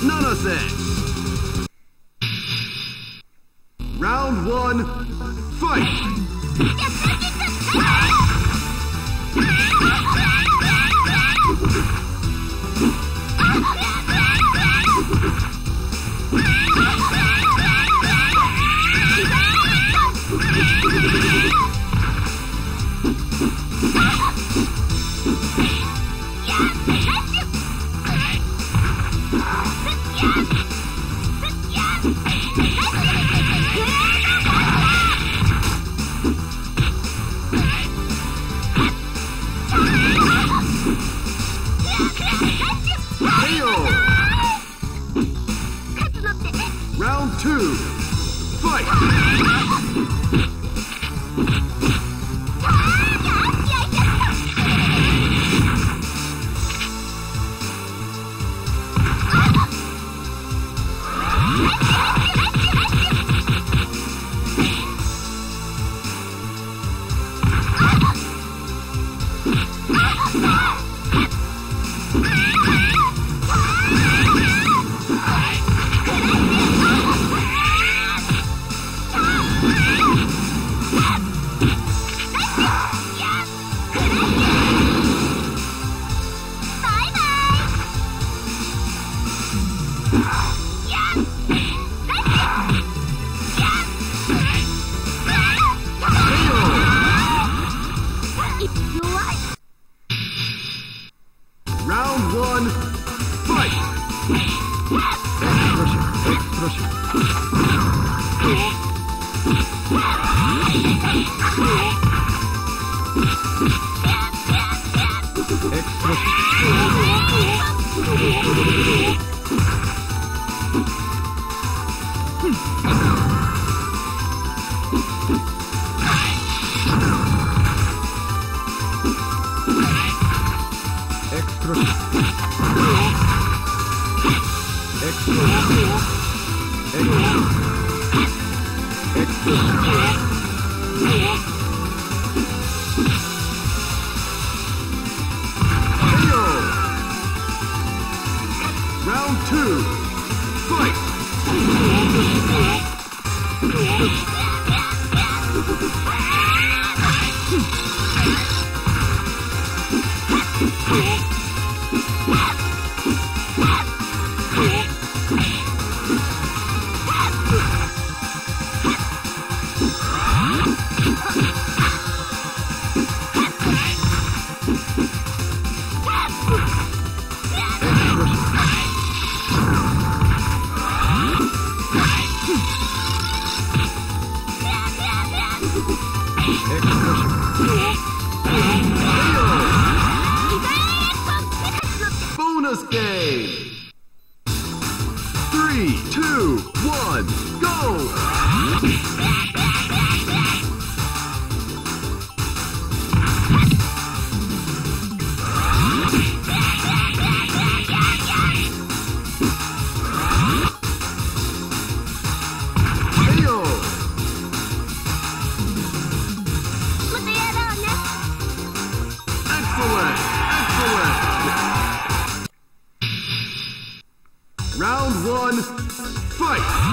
Nanase. Round one, fight! Fight! Yeah. Bonus game! Three, two, one, one, fight!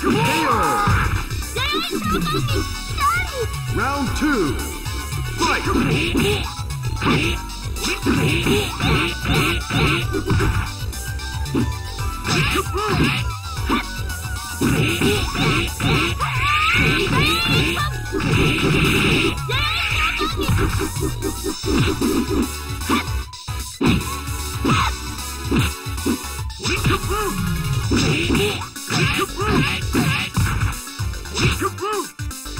KO! Round two, fight!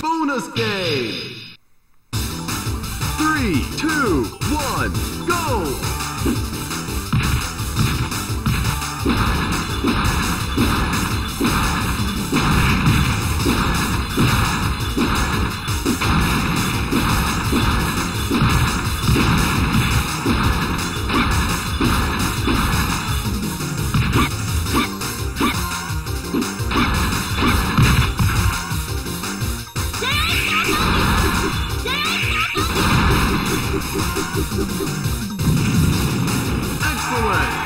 Bonus game! Three, two, Excellent!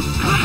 Come on.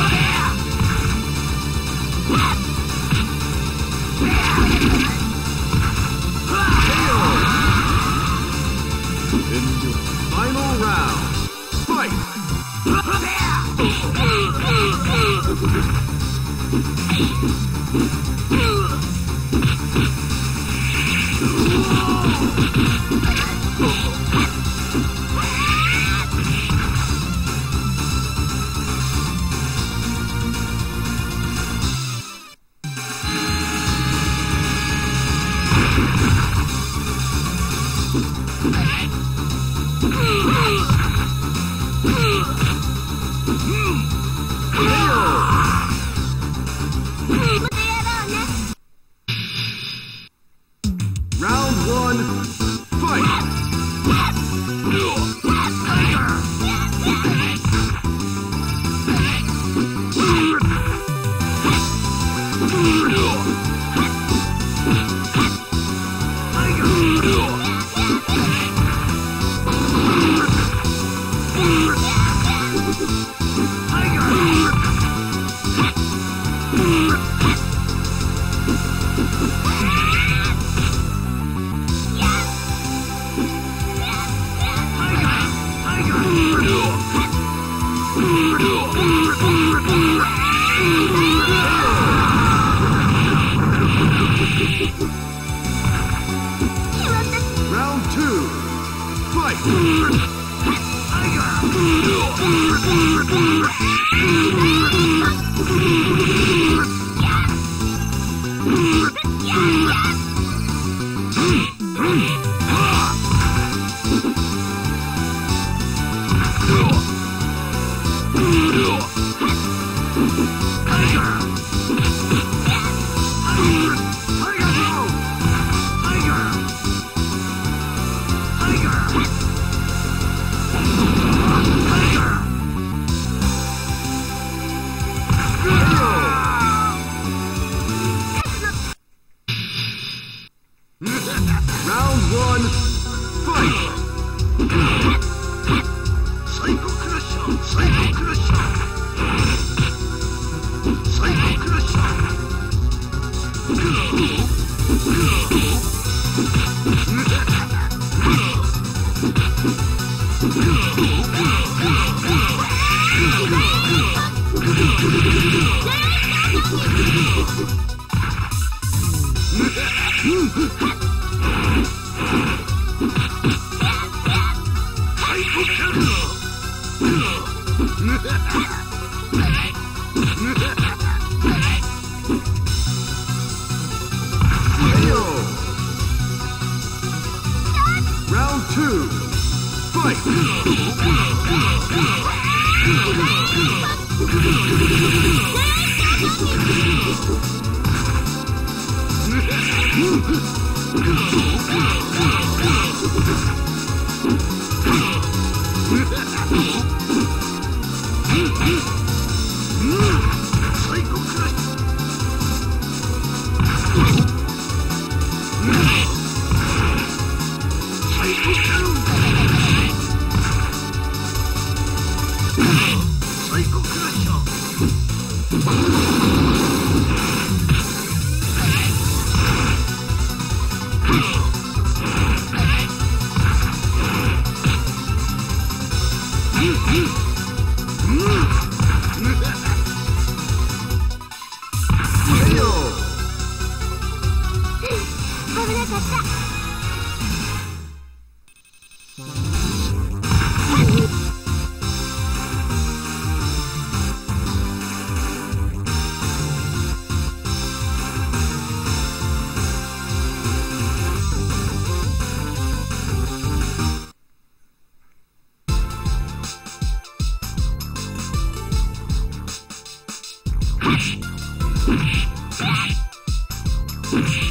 One, Oh, Move! 危なかった「